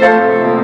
you